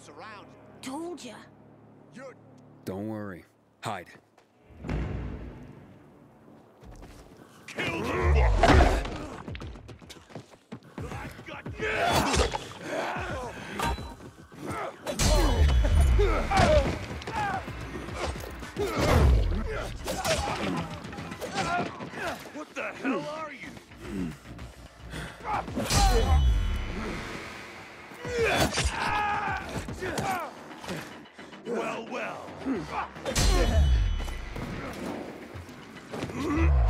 us around. Told ya. You're... Don't worry. Hide. Kill the! I've got What the hell are you? Well, well. Hmm. Hmm.